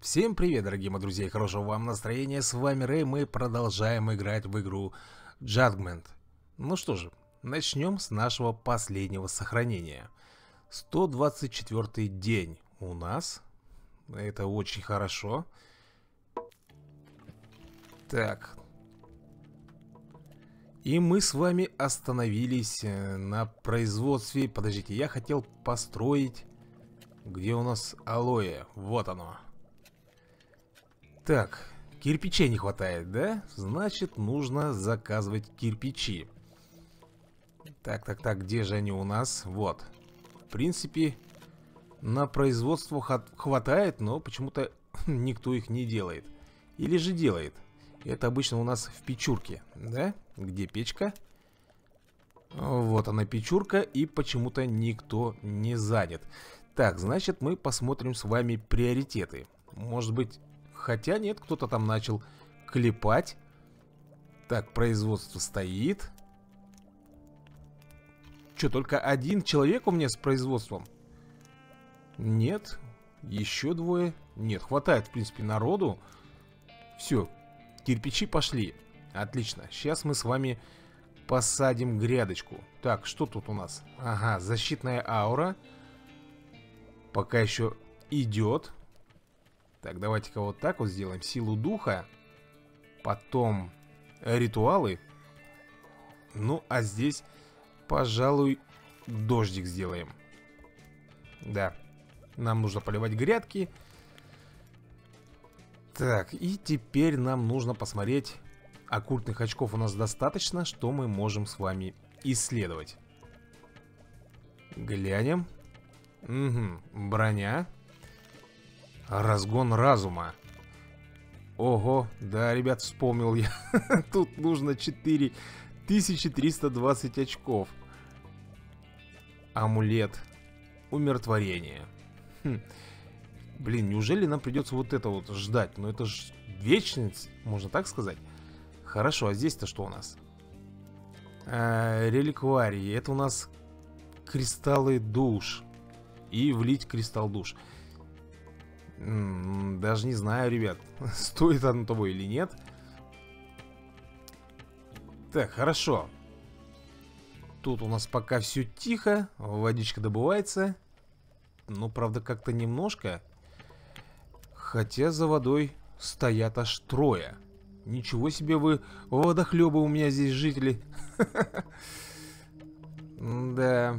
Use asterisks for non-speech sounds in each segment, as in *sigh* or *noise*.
Всем привет, дорогие мои друзья, хорошего вам настроения. С вами Рэй, мы продолжаем играть в игру Judgment. Ну что же, начнем с нашего последнего сохранения. 124 день у нас. Это очень хорошо. Так. И мы с вами остановились э, на производстве... Подождите, я хотел построить... Где у нас алоэ? Вот оно. Так, кирпичей не хватает, да? Значит, нужно заказывать кирпичи. Так, так, так, где же они у нас? Вот. В принципе, на производство хватает, но почему-то *laughs* никто их не делает. Или же делает. Это обычно у нас в печурке, да? Где печка? Вот она печурка, и почему-то никто не занят. Так, значит, мы посмотрим с вами приоритеты. Может быть, Хотя нет, кто-то там начал клепать. Так, производство стоит. Что, только один человек у меня с производством? Нет. Еще двое. Нет, хватает, в принципе, народу. Все, кирпичи пошли. Отлично. Сейчас мы с вами посадим грядочку. Так, что тут у нас? Ага, защитная аура. Пока еще идет. Так, давайте-ка вот так вот сделаем. Силу духа. Потом ритуалы. Ну, а здесь, пожалуй, дождик сделаем. Да. Нам нужно поливать грядки. Так, и теперь нам нужно посмотреть. Оккультных очков у нас достаточно, что мы можем с вами исследовать. Глянем. Угу, броня. Разгон разума. Ого, да, ребят, вспомнил я. *laughs* Тут нужно 4320 очков. Амулет. Умиротворение. Хм. Блин, неужели нам придется вот это вот ждать? Ну это же вечность, можно так сказать. Хорошо, а здесь-то что у нас? А, реликварии. Это у нас кристаллы душ. И влить кристалл душ. Даже не знаю, ребят, *laughs* стоит оно того или нет. Так, хорошо. Тут у нас пока все тихо, водичка добывается. Ну, правда, как-то немножко. Хотя за водой стоят аж трое. Ничего себе вы, водохлебы у меня здесь жители. *laughs* Да.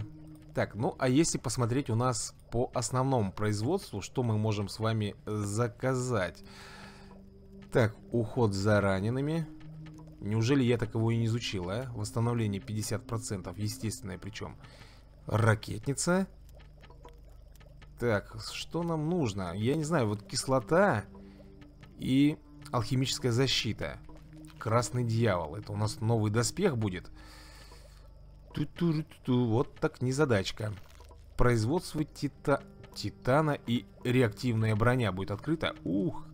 Так, ну а если посмотреть у нас по основному производству, что мы можем с вами заказать? Так, уход за ранеными. Неужели я так его и не изучил, а? Восстановление 50%, естественное причем. Ракетница. Так, что нам нужно? Я не знаю, вот кислота и алхимическая защита. Красный дьявол. Это у нас новый доспех будет. Ту -ту -ту -ту. Вот так незадачка. Производство тита... титана и реактивная броня будет открыта. Ух.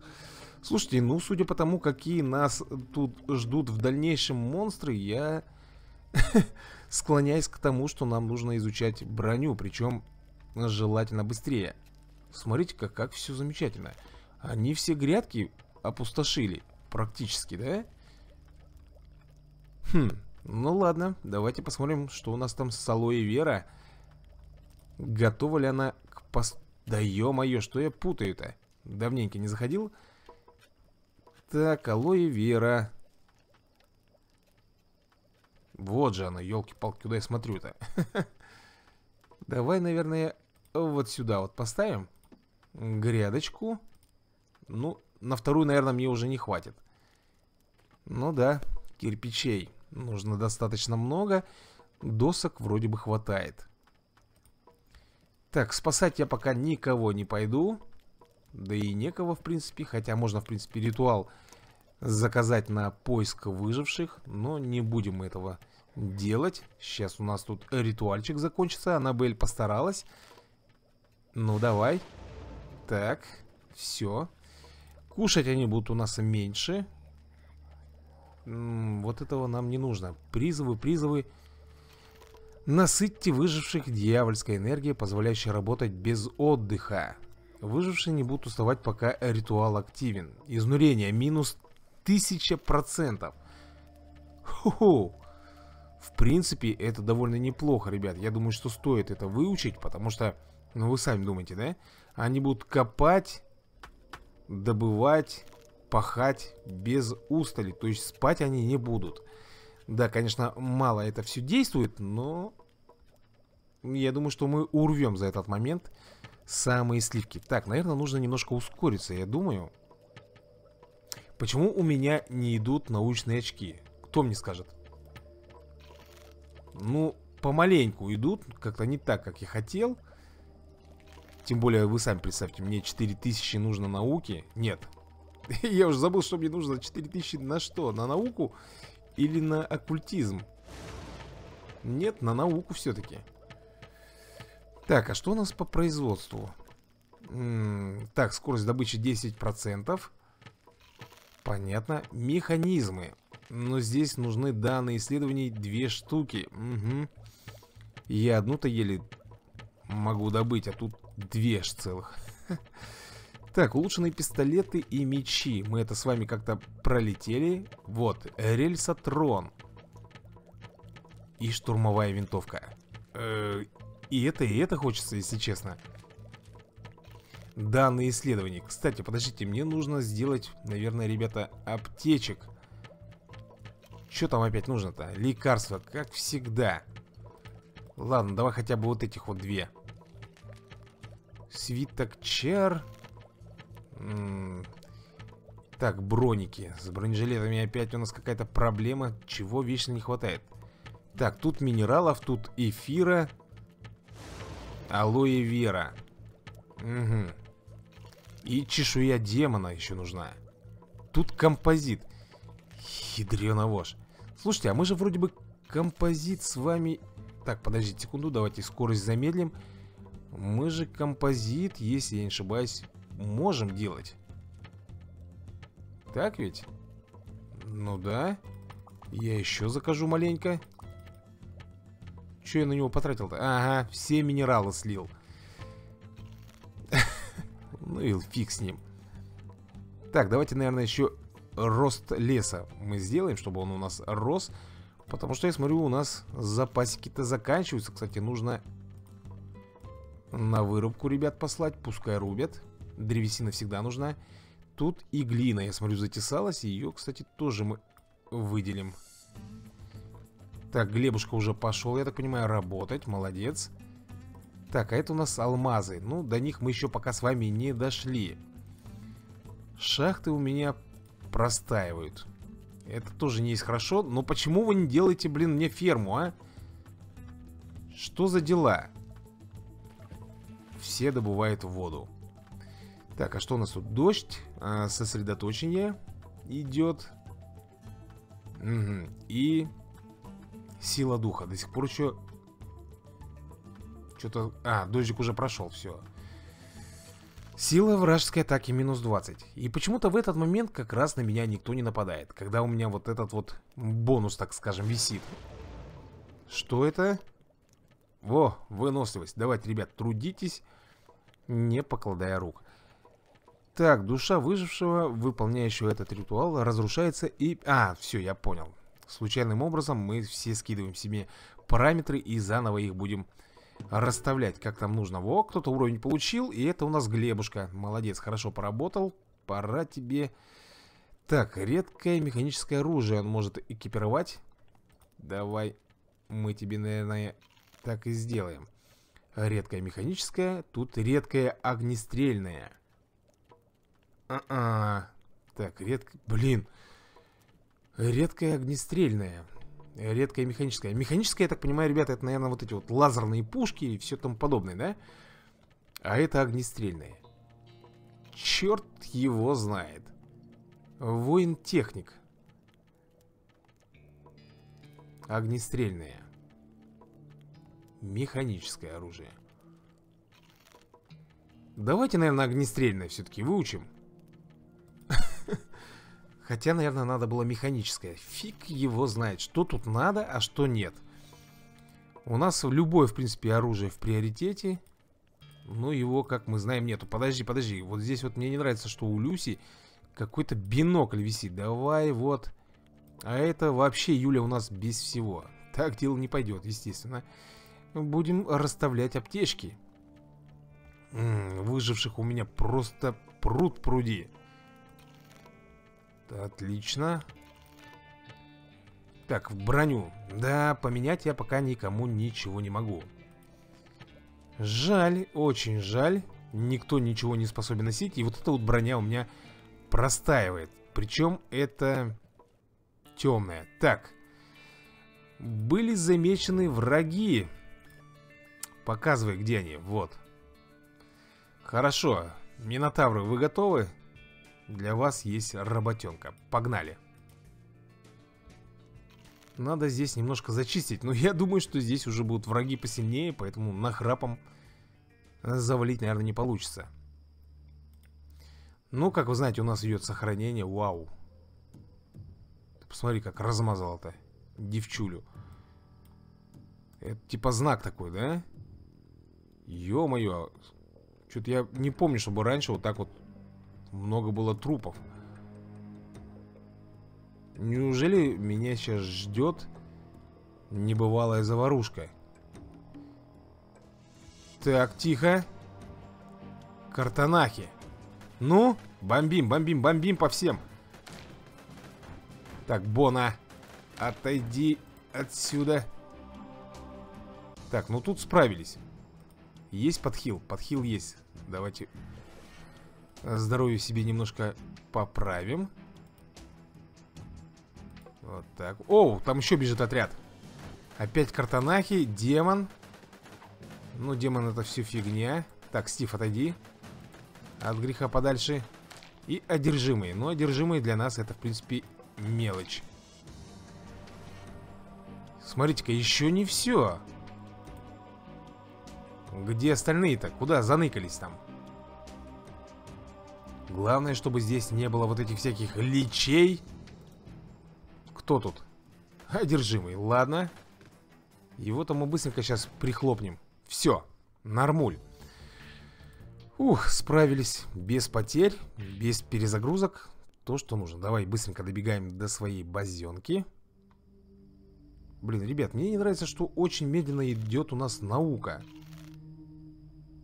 Слушайте, ну, судя по тому, какие нас тут ждут в дальнейшем монстры, я *laughs* склоняюсь к тому, что нам нужно изучать броню, причем желательно быстрее. Смотрите-ка, как все замечательно. Они все грядки опустошили, практически, да? Хм, ну ладно, давайте посмотрим, что у нас там с Алоэ Вера. Готова ли она к пост... Да ё-моё, что я путаю-то? Давненько не заходил. Так, Алоэ Вера. Вот же она, елки-палки, куда я смотрю-то? *laughs* Давай, наверное, вот сюда вот поставим грядочку. Ну, на вторую, наверное, мне уже не хватит. Ну да, кирпичей. Нужно достаточно много. Досок вроде бы хватает. Так, спасать я пока никого не пойду. Да и некого, в принципе. Хотя можно, в принципе, ритуал заказать на поиск выживших. Но не будем мы этого делать. Сейчас у нас тут ритуальчик закончится. Аннабель постаралась. Ну, давай. Так, все. Кушать они будут у нас меньше вот этого нам не нужно. Призывы, призывы. Насытьте выживших дьявольской энергией, позволяющей работать без отдыха. Выжившие не будут уставать, пока ритуал активен. Изнурение минус 1000%. Хо-хо. В принципе, это довольно неплохо, ребят. Я думаю, что стоит это выучить, потому что, ну вы сами думаете, да? Они будут копать, добывать, пахать без устали. То есть спать они не будут. Да, конечно, мало это все действует, но я думаю, что мы урвем за этот момент самые сливки. Так, наверное, нужно немножко ускориться, я думаю. Почему у меня не идут научные очки? Кто мне скажет? Ну, помаленьку идут, как-то не так, как я хотел. Тем более, вы сами представьте, мне 4000 нужно науки. Нет, *laughs* я уже забыл, что мне нужно 4000 на что? На науку или на оккультизм? Нет, на науку все-таки. Так, а что у нас по производству? Так, скорость добычи 10%. Понятно. Механизмы. Но здесь нужны данные исследований две штуки. Угу. Я одну-то еле могу добыть, а тут две аж целых. *laughs* Так, улучшенные пистолеты и мечи. Мы это с вами как-то пролетели. Вот, рельсотрон. И штурмовая винтовка. Э -э и это, и это хочется, если честно. Данные исследования. Кстати, подождите, мне нужно сделать, наверное, ребята, аптечек. Что там опять нужно-то? Лекарства, как всегда. Ладно, давай хотя бы вот этих вот две. Свиток чар. Так, броники. С бронежилетами опять у нас какая-то проблема. Чего вечно не хватает? Так, тут минералов, тут эфира. Алоэ вера. Угу. И чешуя демона еще нужна. Тут композит. Ядрёна вошь. Слушайте, а мы же вроде бы композит с вами... Так, подождите секунду, давайте скорость замедлим. Мы же композит, если я не ошибаюсь, можем делать. Так ведь? Ну да. Я еще закажу маленько. Что я на него потратил-то? Ага, все минералы слил. *laughs* Ну и фиг с ним. Так, давайте, наверное, еще рост леса мы сделаем, чтобы он у нас рос. Потому что я смотрю, у нас запасики-то заканчиваются. Кстати, нужно на вырубку ребят послать. Пускай рубят. Древесина всегда нужна. Тут и глина, я смотрю, затесалась. Ее, кстати, тоже мы выделим. Так, Глебушка уже пошел, я так понимаю, работать. Молодец. Так, а это у нас алмазы. Ну, до них мы еще пока с вами не дошли. Шахты у меня простаивают. Это тоже не есть хорошо. Но почему вы не делаете, блин, мне ферму, а? Что за дела? Все добывают воду. Так, а что у нас тут? Дождь, а, сосредоточение идет. Угу. И Сила духа. До сих пор еще... Что-то... А, дождик уже прошел, все. Сила вражеской атаки минус 20. И почему-то в этот момент как раз на меня никто не нападает. Когда у меня вот этот вот бонус, так скажем, висит. Что это? Во, выносливость. Давайте, ребят, трудитесь, не покладая рук. Так, душа выжившего, выполняющего этот ритуал, разрушается и... А, все, я понял. Случайным образом мы все скидываем себе параметры и заново их будем расставлять, как там нужно. Во, кто-то уровень получил, и это у нас Глебушка. Молодец, хорошо поработал. Пора тебе... Так, редкое механическое оружие он может экипировать. Давай мы тебе, наверное, так и сделаем. Редкое механическое, тут редкое огнестрельное. А, -а. Так, редко... Блин, Редкое огнестрельное. Редкое механическое. Механическое, я так понимаю, ребята, это, наверное, вот эти вот лазерные пушки и все тому подобное, да? А это огнестрельное. Черт его знает. Воин-техник. Огнестрельное. Механическое оружие. Давайте, наверное, огнестрельное все-таки выучим. Хотя, наверное, надо было механическое. Фиг его знает, что тут надо, а что нет. У нас любое, в принципе, оружие в приоритете. Но его, как мы знаем, нету. Подожди, подожди. Вот здесь вот мне не нравится, что у Люси какой-то бинокль висит. Давай вот. А это вообще Юля у нас без всего. Так дело не пойдет, естественно. Будем расставлять аптечки. М -м, выживших у меня просто пруд пруди. Отлично. Так, в броню. Да, поменять я пока никому ничего не могу. Жаль, очень жаль. Никто ничего не способен носить. И вот эта вот броня у меня простаивает. Причем это темная. Так. Были замечены враги. Показывай, где они. Вот. Хорошо. Минотавры, вы готовы? Для вас есть работенка. Погнали. Надо здесь немножко зачистить. Но я думаю, что здесь уже будут враги посильнее, поэтому нахрапом завалить, наверное, не получится. Ну, как вы знаете, у нас идет сохранение. Вау. Посмотри, как размазал-то девчулю. Это типа знак такой, да? Ё-моё. Что-то я не помню, чтобы раньше вот так вот много было трупов. Неужели меня сейчас ждет небывалая заварушка? Так, тихо. Картанахи. Ну, бомбим, бомбим, бомбим по всем. Так, Бона, отойди отсюда. Так, ну тут справились. Есть подхил? Подхил есть. Давайте здоровье себе немножко поправим. Вот так. О, там еще бежит отряд. Опять картонахи, демон. Ну, демон это все фигня. Так, Стив, отойди. От греха подальше. И одержимые. Но одержимые для нас это, в принципе, мелочь. Смотрите-ка, еще не все. Где остальные-то? Куда заныкались там? Главное, чтобы здесь не было вот этих всяких личей. Кто тут? Одержимый. Ладно. Его-то мы быстренько сейчас прихлопнем. Все. Нормуль. Ух, справились без потерь, без перезагрузок. То, что нужно. Давай быстренько добегаем до своей базенки. Блин, ребят, мне не нравится, что очень медленно идет у нас наука.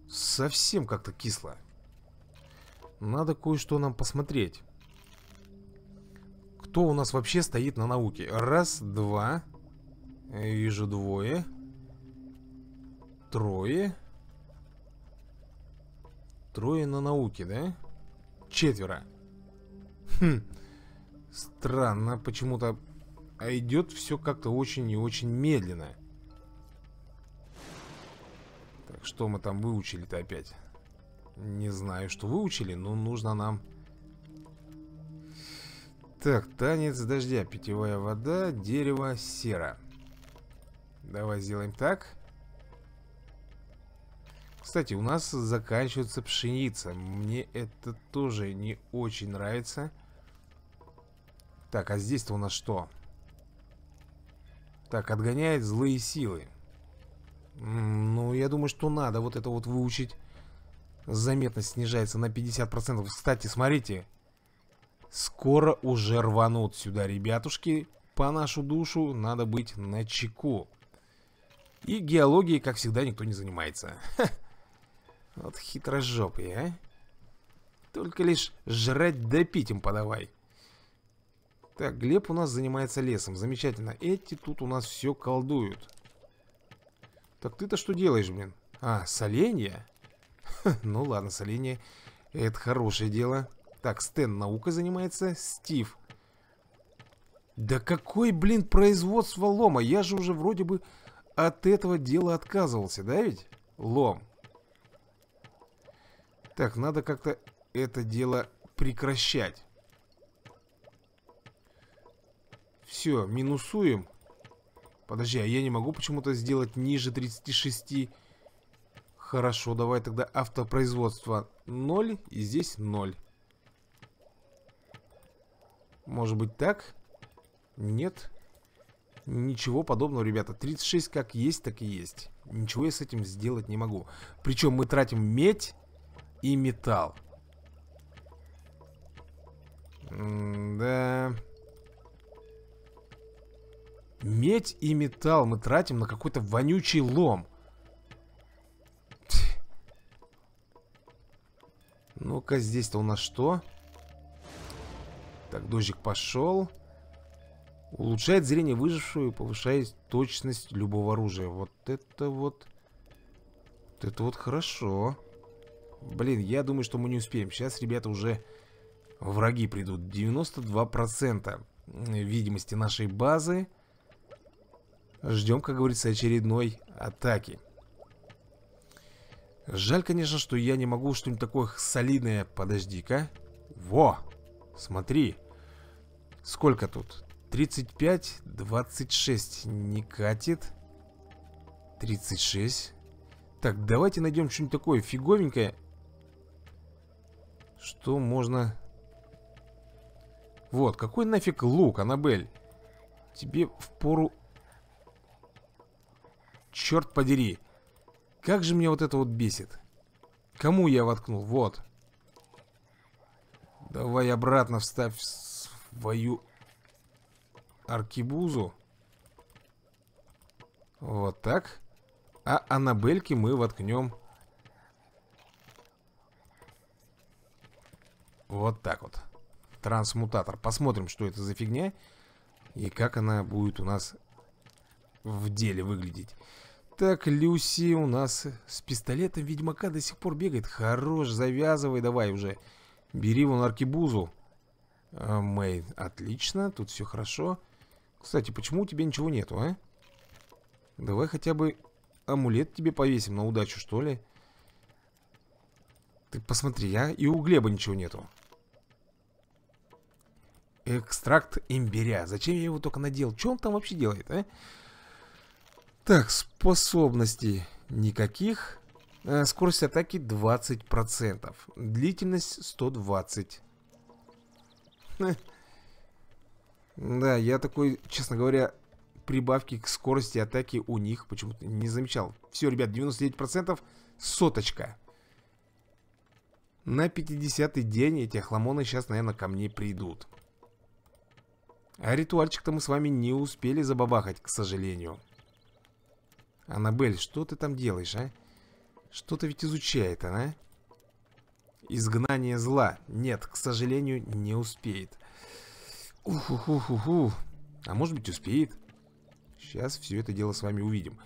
Совсем как-то кисло. Надо кое-что нам посмотреть. Кто у нас вообще стоит на науке? Раз, два. вижу двое. Трое. Трое на науке, да? Четверо. Хм. Странно, почему-то а идет все как-то очень и очень медленно. Так, что мы там выучили-то опять? Не знаю, что выучили, но нужно нам... Так, танец дождя, питьевая вода, дерево, сера. Давай сделаем так. Кстати, у нас заканчивается пшеница. Мне это тоже не очень нравится. Так, а здесь-то у нас что? Так, отгоняет злые силы. Ну, я думаю, что надо вот это вот выучить. Заметность снижается на 50%. Кстати, смотрите. Скоро уже рванут сюда, ребятушки. По нашу душу надо быть на чеку. И геологией, как всегда, никто не занимается. Ха. Вот хитрожопые, а. Только лишь жрать да пить им подавай. Так, Глеб у нас занимается лесом. Замечательно. Эти тут у нас все колдуют. Так ты-то что делаешь, блин? А, соленья? *laughs* ну ладно, соленье. Это хорошее дело. Так, Стэн наукой занимается. Стив. Да какой, блин, производство лома? Я же уже вроде бы от этого дела отказывался, да ведь? Лом. Так, надо как-то это дело прекращать. Все, минусуем. Подожди, а я не могу почему-то сделать ниже 36. Хорошо, давай тогда автопроизводство 0 и здесь 0. Может быть так? Нет. Ничего подобного, ребята. 36 как есть, так и есть. Ничего я с этим сделать не могу. Причем мы тратим медь и металл. М да. Медь и металл мы тратим на какой-то вонючий лом. Ну-ка, здесь-то у нас что? Так, дождик пошел. Улучшает зрение выжившего и повышает точность любого оружия. Вот это вот... Вот это вот хорошо. Блин, я думаю, что мы не успеем. Сейчас, ребята, уже враги придут. 92% видимости нашей базы. Ждем, как говорится, очередной атаки. Жаль, конечно, что я не могу что-нибудь такое солидное. Подожди-ка. Во! Смотри. Сколько тут? 35, 26 не катит. 36. Так, давайте найдем что-нибудь такое фиговенькое. Что можно... Вот, какой нафиг лук, Аннабель? Тебе в пору... Черт подери. Как же меня вот это вот бесит. Кому я воткнул? Вот. Давай обратно вставь свою аркибузу. Вот так. А Аннабельки мы воткнем вот так вот. Трансмутатор. Посмотрим, что это за фигня и как она будет у нас в деле выглядеть. Так, Люси у нас с пистолетом ведьмака до сих пор бегает. Хорош, завязывай давай уже. Бери вон аркибузу. А, Мэй, отлично, тут все хорошо. Кстати, почему у тебя ничего нету, а? Давай хотя бы амулет тебе повесим на удачу, что ли? Ты посмотри, а? И у Глеба ничего нету. Экстракт имбиря. Зачем я его только надел? Что он там вообще делает, а? Так, способностей никаких. Э, скорость атаки 20%. Длительность 120. Да, я такой, честно говоря, прибавки к скорости атаки у них почему-то не замечал. Все, ребят, 99% соточка. На 50-й день эти охламоны сейчас, наверное, ко мне придут. А ритуальчик-то мы с вами не успели забабахать, к сожалению. Аннабель, что ты там делаешь, а? Что-то ведь изучает она, Изгнание зла. Нет, к сожалению, не успеет. Ух-ух-ух-ух. А может быть успеет. Сейчас все это дело с вами увидим.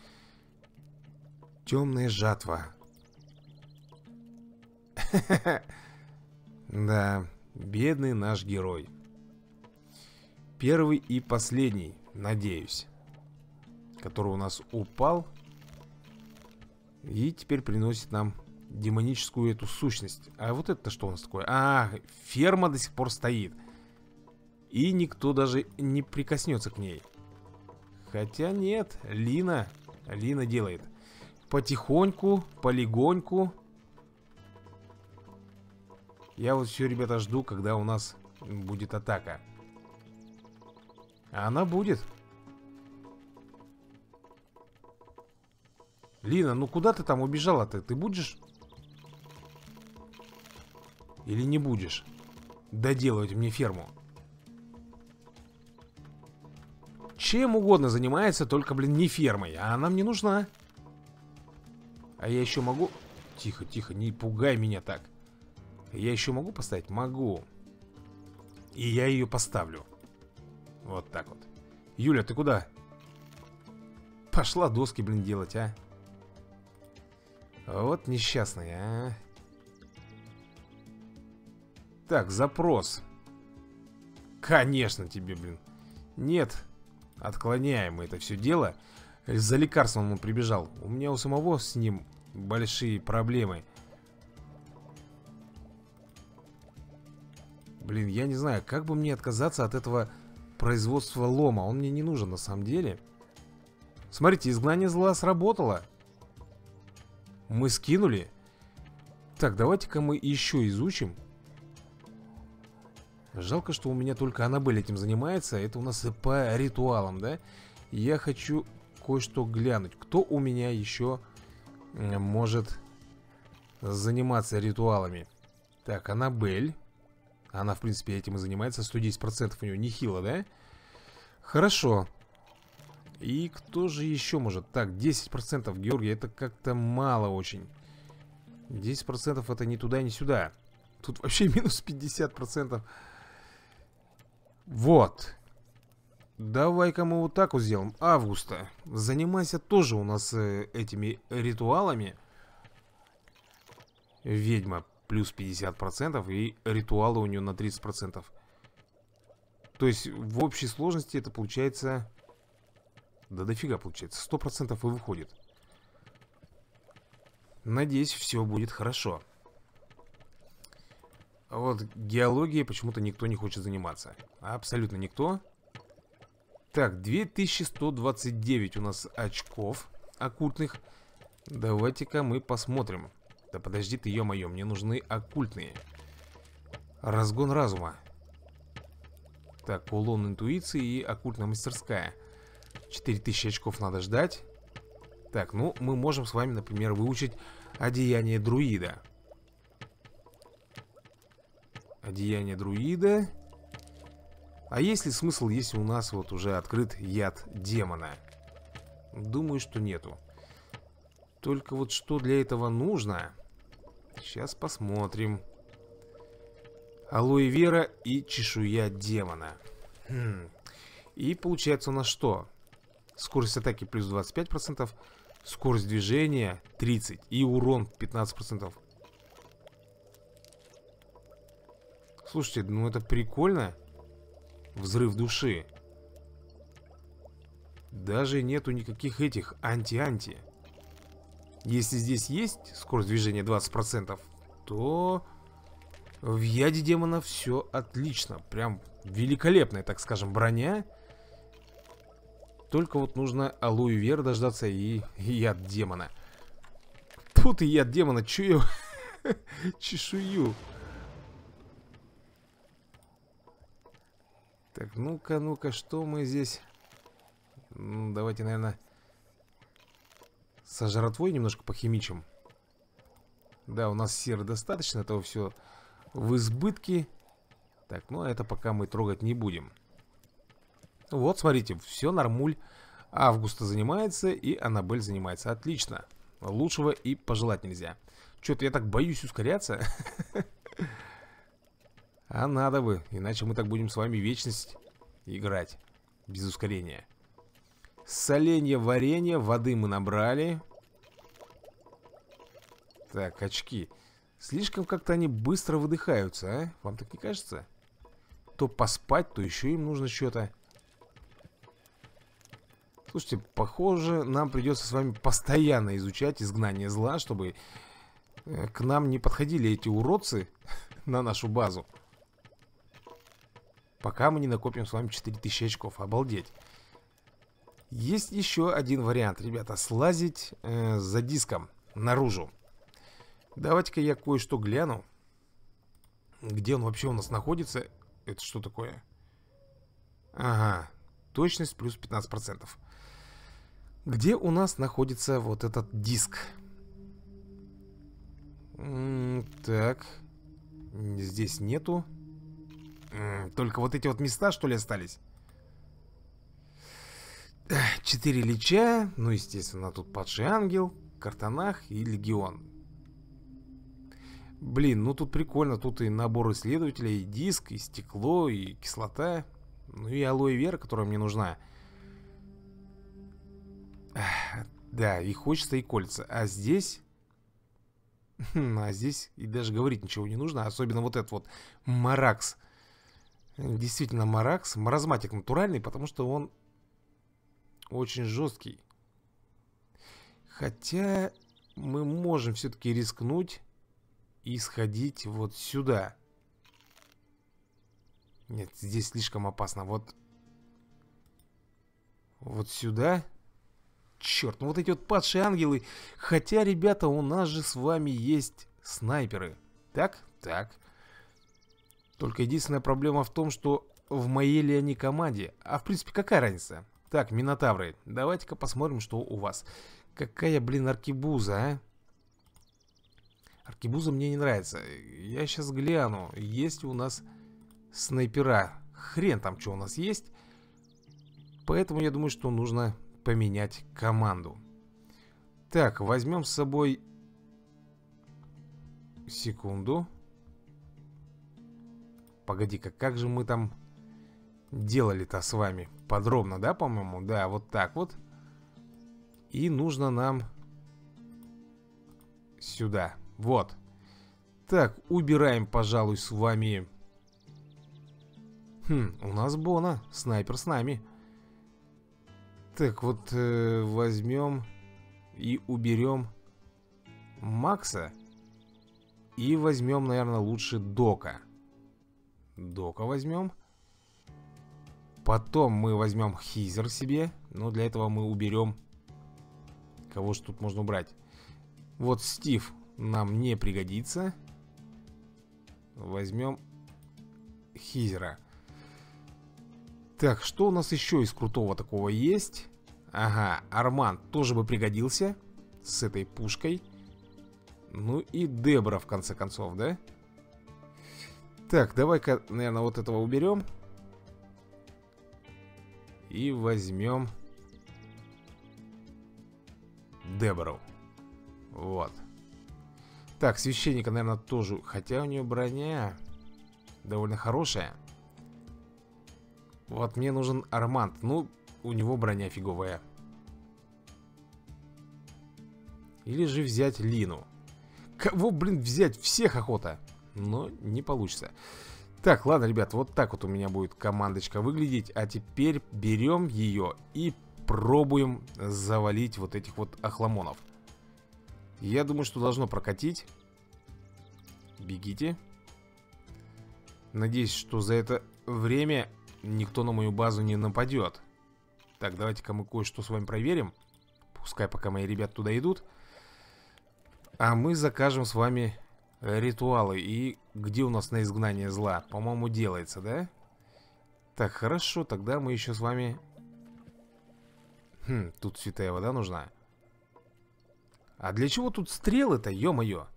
Темная жатва. *laughs* Да, бедный наш герой. Первый и последний, надеюсь. Который у нас упал. И теперь приносит нам демоническую эту сущность. А вот это что у нас такое? А, ферма до сих пор стоит. И никто даже не прикоснется к ней. Хотя нет, Лина, Лина делает. Потихоньку, полигоньку. Я вот все, ребята, жду, когда у нас будет атака. А она будет. Лина, ну куда ты там убежала-то? Ты будешь? Или не будешь? Доделывать мне ферму. Чем угодно занимается, только, блин, не фермой. А она мне нужна. А я еще могу... Тихо, тихо, не пугай меня так. Я еще могу поставить? Могу. И я ее поставлю. Вот так вот. Юля, ты куда? Пошла доски, блин, делать, а? Вот несчастная, а. Так, запрос. Конечно тебе, блин. Нет, отклоняем это все дело. За лекарством он прибежал. У меня у самого с ним большие проблемы. Блин, я не знаю, как бы мне отказаться от этого производства лома. Он мне не нужен на самом деле. Смотрите, изгнание зла сработало. Мы скинули. Так, давайте-ка мы еще изучим. Жалко, что у меня только Аннабель этим занимается. Это у нас по ритуалам, да? Я хочу кое-что глянуть. Кто у меня еще может заниматься ритуалами? Так, Аннабель. Она, в принципе, этим и занимается. 110% у нее нехило, да? Хорошо. И кто же еще может? Так, 10%, Георгий, это как-то мало очень. 10% это не туда, не сюда. Тут вообще *laughs* минус 50%. Вот. Давай-ка мы вот так вот сделаем. Августа, занимайся тоже у нас э, этими ритуалами. Ведьма плюс 50% и ритуалы у нее на 30%. То есть в общей сложности это получается... Да дофига получается. 100% и выходит. Надеюсь, все будет хорошо. Вот геологией почему-то никто не хочет заниматься. Абсолютно никто. Так, 2129 у нас очков оккультных. Давайте-ка мы посмотрим. Да подожди ты, ё-моё, мне нужны оккультные. Разгон разума. Так, кулон интуиции и оккультная мастерская. 4000 очков надо ждать. Так, ну, мы можем с вами, например, выучить одеяние друида. Одеяние друида. А есть ли смысл, если у нас вот уже открыт яд демона? Думаю, что нету. Только вот что для этого нужно? Сейчас посмотрим. Алоэ вера и чешуя демона. Хм. И получается у нас что? Скорость атаки плюс 25%, скорость движения 30% и урон 15%. Слушайте, ну это прикольно. Взрыв души. Даже нету никаких этих анти-анти. Если здесь есть скорость движения 20%, то в яде демона все отлично. Прям великолепная, так скажем, броня. Только вот нужно алоэ вер дождаться и яд демона. Тут и яд демона, чую *laughs* чешую. Так, ну-ка, ну-ка, что мы здесь? Ну, давайте, наверное, со жратвой немножко похимичим. Да, у нас серы достаточно, этого все в избытке. Так, ну а это пока мы трогать не будем. Вот, смотрите, все нормуль. Августа занимается и Аннабель занимается. Отлично. Лучшего и пожелать нельзя. Что-то я так боюсь ускоряться. *laughs* А надо бы, иначе мы так будем с вами вечность играть. Без ускорения. Соленье, варенье, воды мы набрали. Так, очки. Слишком как-то они быстро выдыхаются, а? Вам так не кажется? То поспать, то еще им нужно что-то. Слушайте, похоже, нам придется с вами постоянно изучать изгнание зла, чтобы э, к нам не подходили эти уродцы *laughs* на нашу базу. Пока мы не накопим с вами 4000 очков. Обалдеть. Есть еще один вариант, ребята. Слазить э, за диском наружу. Давайте-ка я кое-что гляну. Где он вообще у нас находится? Это что такое? Ага. Точность плюс 15%. Где у нас находится вот этот диск? Так. Здесь нету. Только вот эти вот места, что ли, остались? Четыре лича, ну, естественно, тут падший ангел, картонах и легион. Блин, ну тут прикольно, тут и набор исследователей, и диск, и стекло, и кислота, ну и алоэ вера, которая мне нужна. *sighs* Да, и хочется, и кольца. А здесь... *laughs* А здесь и даже говорить ничего не нужно, особенно вот этот вот Маракс. Действительно Маракс, маразматик натуральный, потому что он очень жесткий. Хотя мы можем все-таки рискнуть и сходить вот сюда. Нет, здесь слишком опасно. Вот, вот сюда. Черт, ну вот эти вот падшие ангелы. Хотя, ребята, у нас же с вами есть снайперы. Так? Так. Только единственная проблема в том, что в моей ли они команде. А в принципе, какая разница? Так, минотавры, давайте-ка посмотрим, что у вас. Какая, блин, аркибуза, а? Аркибуза мне не нравится. Я сейчас гляну, есть у нас снайпера. Хрен там, что у нас есть. Поэтому я думаю, что нужно поменять команду. Так, возьмем с собой... Секунду. Погоди-ка, как же мы там делали-то с вами? Подробно, да, по-моему? Да, вот так вот. И нужно нам сюда. Вот. Так, убираем, пожалуй, с вами... Хм, у нас Бона. Снайпер с нами. Так, вот э, возьмем и уберем Макса. И возьмем, наверное, лучше Дока. Дока возьмем. Потом мы возьмем Хизер себе. Но для этого мы уберем... Кого же тут можно убрать? Вот Стив нам не пригодится. Возьмем Хизера. Так, что у нас еще из крутого такого есть? Ага, Арман тоже бы пригодился С этой пушкой. Ну и Дебра, в конце концов, да? Так, давай-ка, наверное, вот этого уберем И возьмем Дебру. Вот. Так, священника, наверное, тоже Хотя у нее броня довольно хорошая вот мне нужен Арманд. Ну, у него броня фиговая. Или же взять Лину. Кого, блин, взять? Всех охота. Но не получится. Так, ладно, ребят, вот так вот у меня будет командочка выглядеть. А теперь берем ее и пробуем завалить вот этих вот охламонов. Я думаю, что должно прокатить. Бегите. Надеюсь, что за это время никто на мою базу не нападет. Так, давайте-ка мы кое-что с вами проверим. Пускай пока мои ребята туда идут. А мы закажем с вами ритуалы. И где у нас на изгнание зла? По-моему, делается, да? Так, хорошо, тогда мы еще с вами... Хм, тут святая вода нужна. А для чего тут стрелы-то, ё-моё?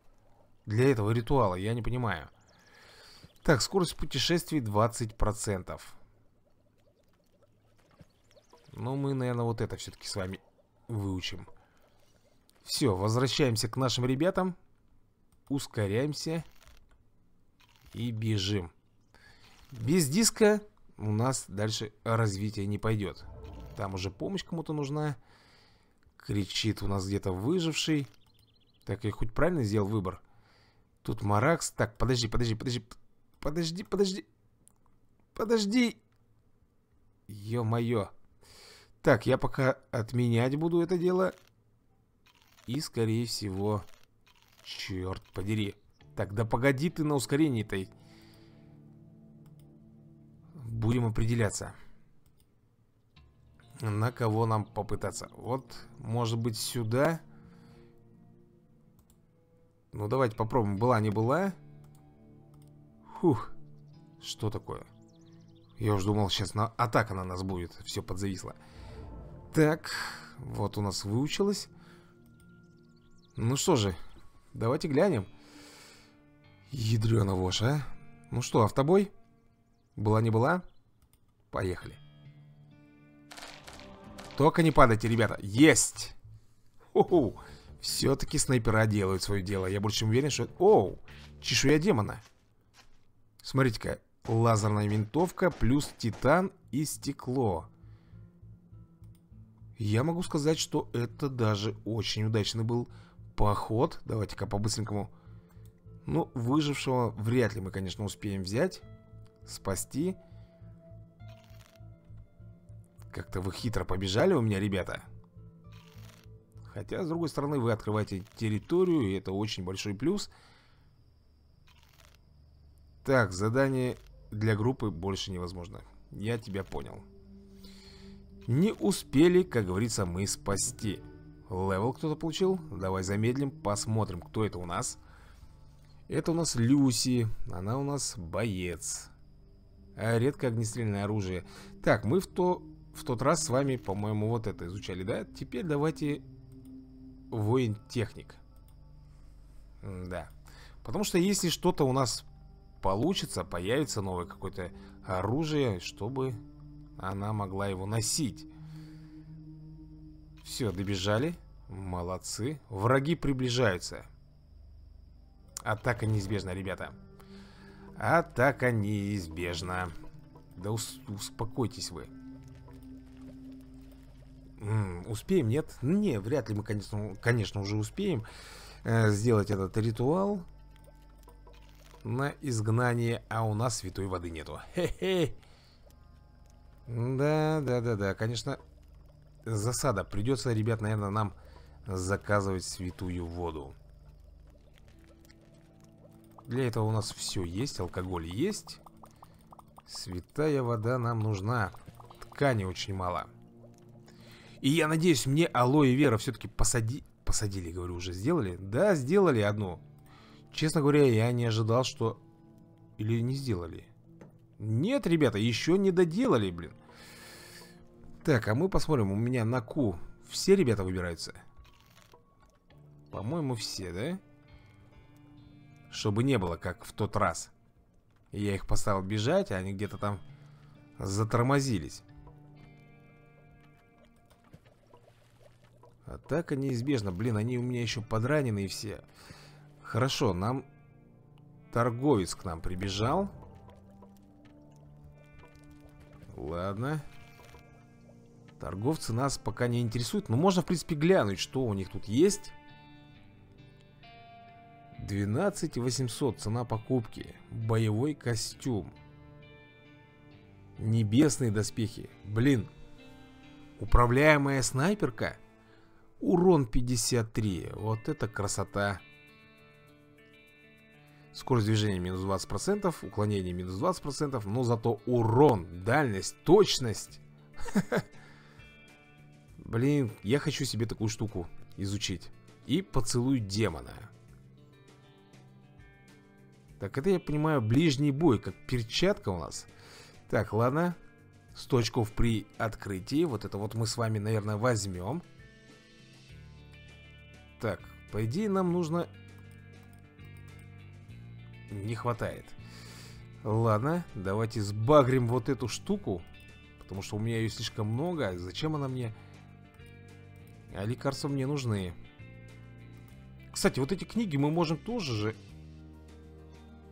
Для этого ритуала, я не понимаю. Так, скорость путешествий 20%. Но мы, наверное, вот это все-таки с вами выучим. Все, возвращаемся к нашим ребятам. Ускоряемся. И бежим. Без диска у нас дальше развитие не пойдет. Там уже помощь кому-то нужна. Кричит у нас где-то выживший. Так, я хоть правильно сделал выбор? Тут Маракс. Так, подожди, подожди, подожди. Подожди, подожди. Подожди. Ё-моё. Так, я пока отменять буду это дело. И, скорее всего... Черт подери. Так, да погоди ты на ускорении-то. Будем определяться. На кого нам попытаться? Вот, может быть, сюда. Ну, давайте попробуем. Была, не была. Фух. Что такое? Я уже думал, сейчас на атака на нас будет. Все подзависло. Так, вот у нас выучилось. Ну что же, давайте глянем. Ядрёна вошь, а? Ну что, автобой? Была не была? Поехали. Только не падайте, ребята. Есть! Все-таки снайпера делают свое дело. Я больше чем уверен, что... Оу! Чешуя демона. Смотрите-ка. Лазерная винтовка плюс титан и стекло. Я могу сказать, что это даже очень удачный был поход. Давайте-ка по-быстренькому. Ну, выжившего вряд ли мы, конечно, успеем взять. Спасти. Как-то вы хитро побежали у меня, ребята. Хотя, с другой стороны, вы открываете территорию, и это очень большой плюс. Так, задание для группы больше невозможно. Я тебя понял. Не успели, как говорится, мы спасти Левел кто-то получил? Давай замедлим, посмотрим, кто это у нас Это у нас Люси Она у нас боец а Редко огнестрельное оружие Так, мы в то в тот раз с вами, по-моему, вот это изучали, да? Теперь давайте воин-техник. Да. Потому что если что-то у нас получится, появится новое какое-то оружие, чтобы она могла его носить. Все, добежали. Молодцы. Враги приближаются. Атака неизбежна, ребята. Атака неизбежна. Да ус успокойтесь вы. М -м, успеем, нет? Не, вряд ли мы, конечно, конечно уже успеем э, сделать этот ритуал на изгнание, а у нас святой воды нету. Хе-хе. Да, да, да, да, конечно, засада. Придется, ребят, наверное, нам заказывать святую воду. Для этого у нас все есть, алкоголь есть. Святая вода нам нужна. Ткани очень мало. И я надеюсь, мне алоэ вера все-таки посади... посадили, говорю, уже сделали? Да, сделали одну. Честно говоря, я не ожидал, что... Или не сделали? Нет, ребята, еще не доделали, блин. Так, а мы посмотрим. У меня на Q все ребята выбираются? По-моему, все, да? Чтобы не было, как в тот раз. Я их поставил бежать, а они где-то там затормозились. Атака неизбежна. Блин, они у меня еще подраненные все. Хорошо, нам... Торговец к нам прибежал. Ладно. Торговцы нас пока не интересуют. Но можно, в принципе, глянуть, что у них тут есть. 12 800 цена покупки. Боевой костюм. Небесные доспехи. Блин. Управляемая снайперка. Урон 53. Вот это красота. Скорость движения минус 20%, уклонение минус 20%, но зато урон, дальность, точность. *laughs* Блин, я хочу себе такую штуку изучить. И поцелуй демона. Так, это я понимаю ближний бой, как перчатка у нас. Так, ладно. 100 очков при открытии. Вот это вот мы с вами, наверное, возьмем. Так, по идее нам нужно... Не хватает. Ладно, давайте сбагрим вот эту штуку. Потому что у меня ее слишком много. Зачем она мне... А лекарства мне нужны. Кстати, вот эти книги мы можем тоже же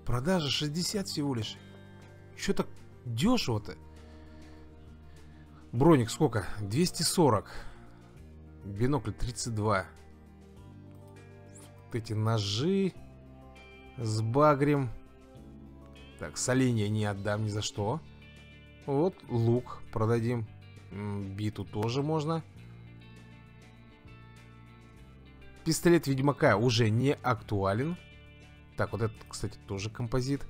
Продажа 60 всего лишь. Что так дешево-то? Броник сколько? 240. Бинокль 32. Вот эти ножи с багрем. Так, соление не отдам ни за что. Вот лук продадим. Биту тоже можно. Пистолет Ведьмака уже не актуален. Так, вот этот, кстати, тоже композит.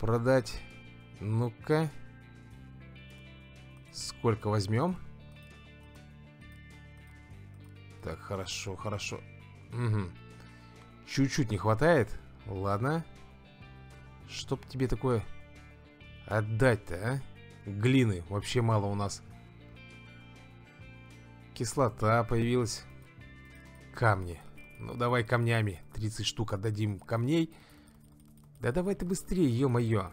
Продать. Ну-ка. Сколько возьмем? Так, хорошо, хорошо. Угу. Чуть-чуть не хватает. Ладно. Чтоб тебе такое отдать-то, а? Глины вообще мало у нас. Кислота появилась. Камни. Ну, давай камнями. 30 штук отдадим камней. Да давай ты быстрее, ё-моё.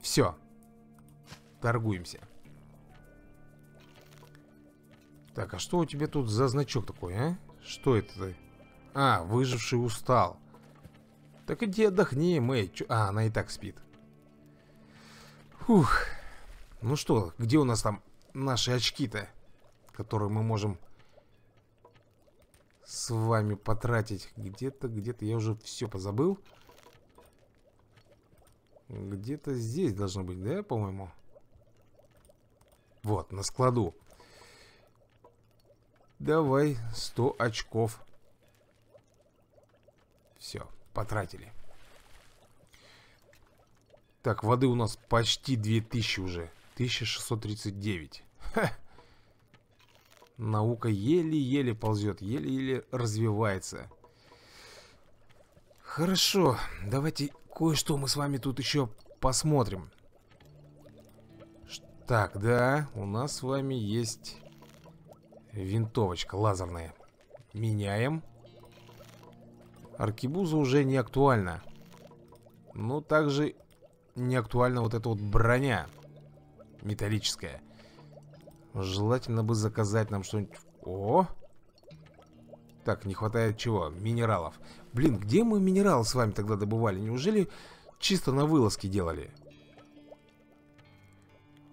Все. Торгуемся. Так, а что у тебя тут за значок такой, а? Что это? А, выживший устал. Так иди отдохни, Мэй. Чё? А, она и так спит. Фух. Ну что, где у нас там наши очки-то? Которые мы можем с вами потратить. Где-то, где-то я уже все позабыл. Где-то здесь должно быть, да, по-моему? Вот, на складу. Давай, 100 очков. Все, потратили. Так, воды у нас почти 2000 уже. 1639. Ха! Наука еле-еле ползет, еле-еле развивается. Хорошо, давайте кое-что мы с вами тут еще посмотрим. Так, да, у нас с вами есть винтовочка лазерная. Меняем. Аркибуза уже не актуальна. Но также не актуальна вот эта вот броня металлическая. Желательно бы заказать нам что-нибудь... О! Так, не хватает чего? Минералов. Блин, где мы минералы с вами тогда добывали? Неужели чисто на вылазке делали?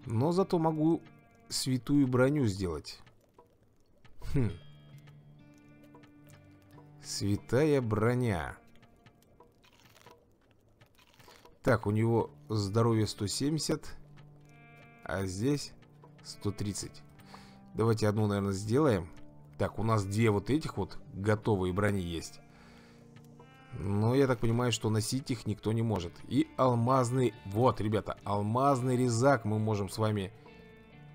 Но зато могу святую броню сделать. Хм. Святая броня. Так, у него здоровье 170. А здесь 130. Давайте одну, наверное, сделаем. Так, у нас две вот этих вот готовые брони есть. Но я так понимаю, что носить их никто не может. И алмазный... Вот, ребята, алмазный резак мы можем с вами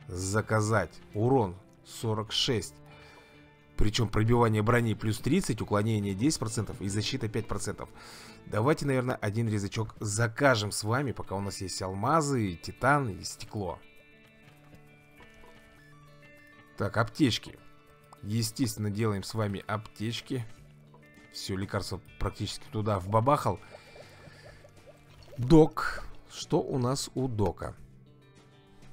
заказать. Урон 46. Причем пробивание брони плюс 30, уклонение 10% и защита 5%. Давайте, наверное, один резачок закажем с вами, пока у нас есть алмазы, титан и стекло. Так, аптечки. Естественно, делаем с вами аптечки. Все, лекарство практически туда вбабахал. Док. Что у нас у дока?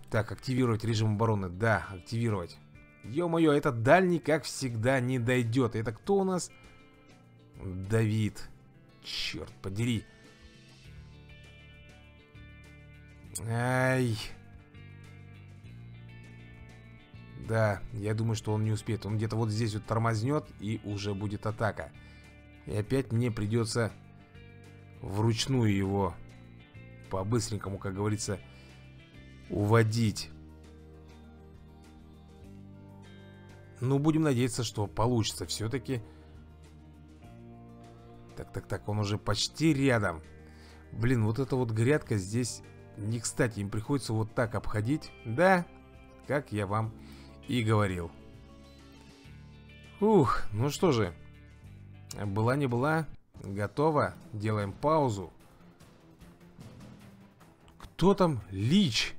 Так, активировать режим обороны. Да, активировать. Ё-моё, этот дальний, как всегда, не дойдет. Это кто у нас? Давид. Черт подери. Ай. Да, я думаю, что он не успеет. Он где-то вот здесь вот тормознет, и уже будет атака. И опять мне придется вручную его по-быстренькому, как говорится, уводить. Ну, будем надеяться, что получится все-таки. Так, так, так, он уже почти рядом. Блин, вот эта вот грядка здесь не кстати. Им приходится вот так обходить. Да, как я вам и говорил. Ух, ну что же. Была не была. Готово. Делаем паузу. Кто там? Лич.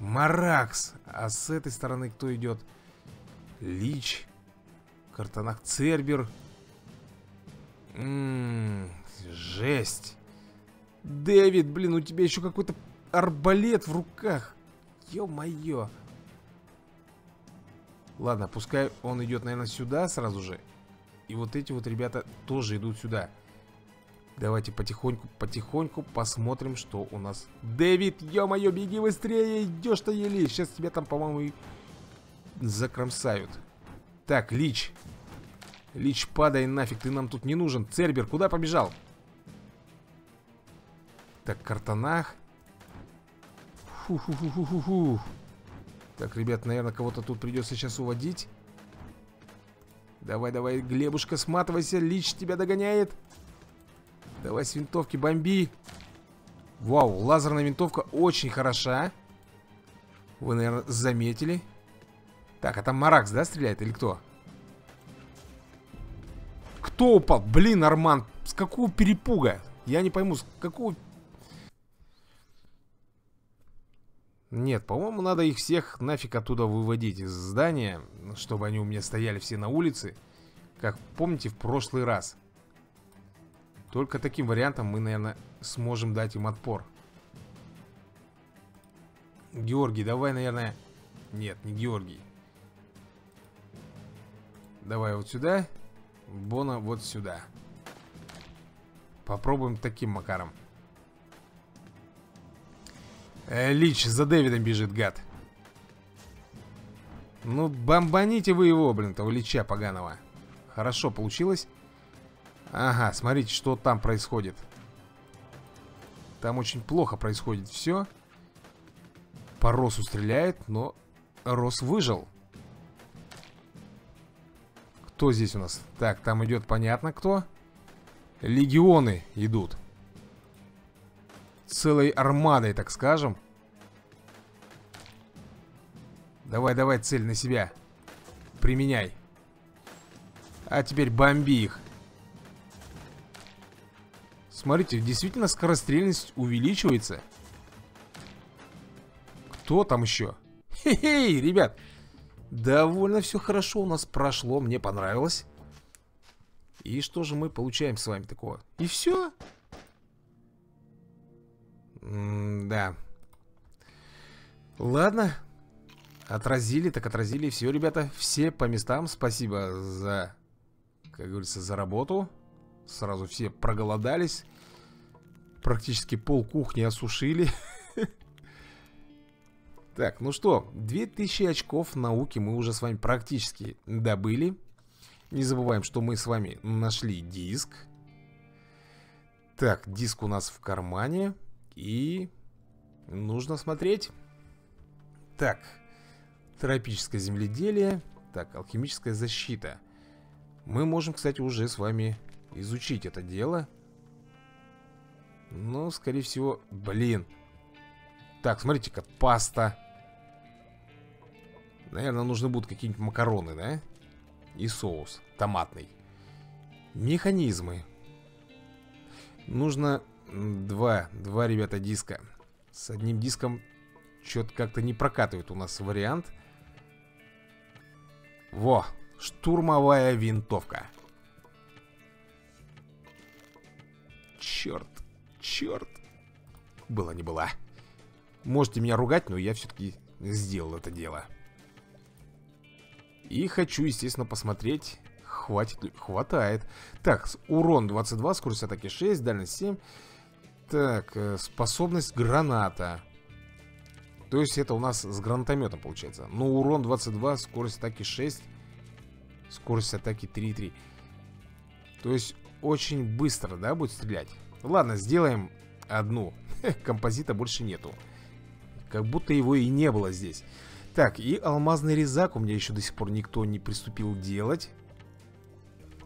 Маракс. А с этой стороны кто идет? Лич. Картанах Цербер. Ммм, жесть. Дэвид, блин, у тебя еще какой-то арбалет в руках. Ё-моё. Ладно, пускай он идет, наверное, сюда сразу же. И вот эти вот ребята тоже идут сюда. Давайте потихоньку, потихоньку посмотрим, что у нас. Дэвид, ё-моё, беги быстрее, идешь-то еле. Сейчас тебя там, по-моему, закромсают. Так, Лич. Лич, падай нафиг, ты нам тут не нужен. Цербер, куда побежал? Так, Картанах. Фу-фу-фу-фу-фу-фу. Так, ребят, наверное, кого-то тут придется сейчас уводить. Давай, давай, Глебушка, сматывайся. Лич тебя догоняет. Давай с винтовки бомби. Вау, лазерная винтовка очень хороша. Вы, наверное, заметили. Так, а там Маракс, да, стреляет или кто? Кто упал? Блин, Арман, с какого перепуга? Я не пойму, с какого... Нет, по-моему, надо их всех нафиг оттуда выводить из здания, чтобы они у меня стояли все на улице, как помните в прошлый раз. Только таким вариантом мы, наверное, сможем дать им отпор. Георгий, давай, наверное... Нет, не Георгий. Давай вот сюда. Бона вот сюда. Попробуем таким макаром. Э, Лич за Дэвидом бежит, гад. Ну, бомбаните вы его, блин, того Лича поганого. Хорошо получилось. Ага, смотрите, что там происходит. Там очень плохо происходит все. По Росу стреляет, но Рос выжил. Кто здесь у нас? Так, там идет понятно кто. Легионы идут. Целой армадой, так скажем. Давай, давай, цель на себя. Применяй. А теперь бомби их. Смотрите, действительно скорострельность увеличивается. Что там еще? Хе-хей, ребят. Довольно все хорошо у нас прошло. Мне понравилось. И что же мы получаем с вами такого? И все? Да. Ладно. Отразили, так отразили. Все, ребята, все по местам. Спасибо за, как говорится, за работу. Сразу все проголодались. Практически пол кухни осушили. *laughs* Так, ну что, 2000 очков науки мы уже с вами практически добыли. Не забываем, что мы с вами нашли диск. Так, диск у нас в кармане. И нужно смотреть. Так, тропическое земледелие. Так, алхимическая защита. Мы можем, кстати, уже с вами изучить это дело. Но, скорее всего, блин. Так, смотрите-ка, паста. Наверное, нужны будут какие-нибудь макароны, да? И соус томатный. Механизмы. Нужно два, два, ребята, диска. С одним диском что-то как-то не прокатывает у нас вариант. Во, штурмовая винтовка. Черт, черт. Было не было. Можете меня ругать, но я все-таки сделал это дело. И хочу, естественно, посмотреть, хватит. Хватает. Так, урон 22, скорость атаки 6, дальность 7. Так, э, способность граната. То есть это у нас с гранатометом получается. Но урон 22, скорость атаки 6, скорость атаки 3,3. То есть очень быстро, да, будет стрелять. Ладно, сделаем одну. *laughs* Композита больше нету. Как будто его и не было здесь. Так, и алмазный резак у меня еще до сих пор никто не приступил делать.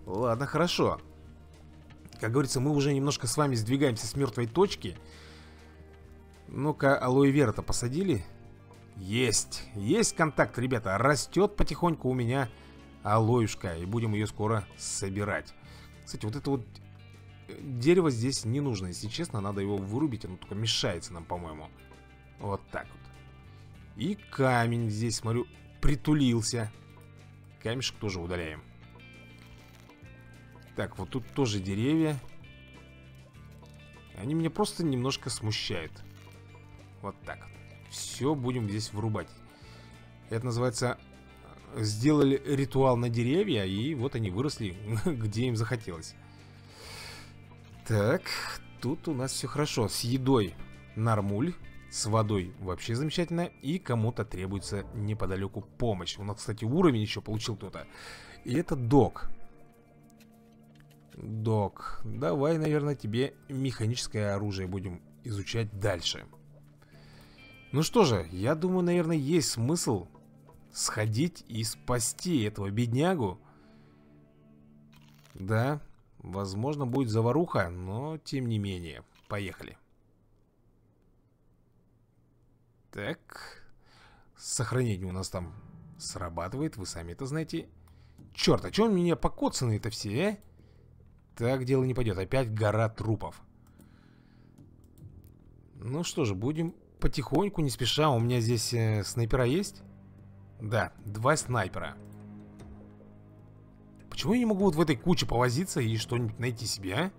Ладно, хорошо. Как говорится, мы уже немножко с вами сдвигаемся с мертвой точки. Ну-ка, алоэ вера-то посадили? Есть, есть контакт, ребята. Растет потихоньку у меня алоюшка. И будем ее скоро собирать. Кстати, вот это вот э, дерево здесь не нужно, если честно. Надо его вырубить, оно только мешается нам, по-моему. Вот так вот. И камень здесь, смотрю, притулился. Камешек тоже удаляем. Так, вот тут тоже деревья. Они меня просто немножко смущают. Вот так. Все будем здесь вырубать. Это называется... Сделали ритуал на деревья, и вот они выросли, *laughs* где им захотелось. Так, тут у нас все хорошо. С едой нормуль. С водой вообще замечательно. И кому-то требуется неподалеку помощь. У нас, кстати, уровень еще получил кто-то. И это док. Док, давай, наверное, тебе механическое оружие будем изучать дальше. Ну что же, я думаю, наверное, есть смысл сходить и спасти этого беднягу. Да, возможно, будет заваруха, но тем не менее. Поехали. Так. Сохранение у нас там срабатывает, вы сами это знаете. Черт, а что у меня покоцаны-то все, а? Так дело не пойдет. Опять гора трупов. Ну что же, будем потихоньку, не спеша. У меня здесь э, снайпера есть? Да, два снайпера. Почему я не могу вот в этой куче повозиться и что-нибудь найти себе, а?